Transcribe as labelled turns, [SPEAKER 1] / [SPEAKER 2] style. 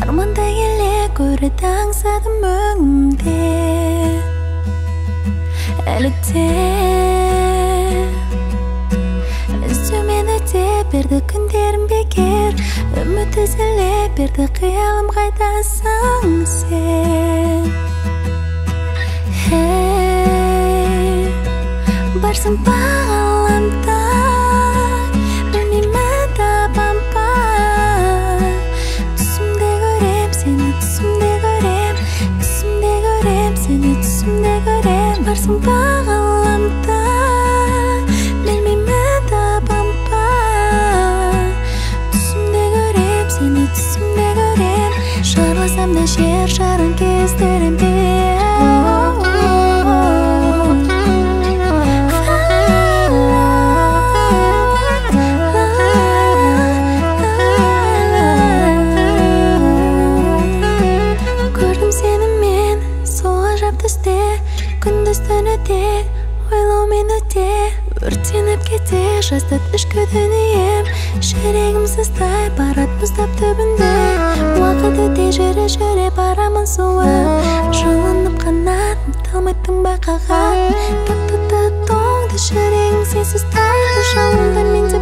[SPEAKER 1] армандай келе көреді аңсадым өңімде әлі де іздеумен өте берді күндерім бекер үміт үзіле берді қиялым қайдасың сен Ей, барсың ба ғаламда жер шарын кездерем бе көрдім сені мен сол ғажап түсте күндіз түн өте ойлаумен өте өртеніп кете жаздап ішкі дүнием жүрегім сыздай барады мұздап түбінде уақыт өте барамын суып жылынып қанатым талмайтын байқаған тапты тоңды жүрегім сенсіз талды жалынды менде болды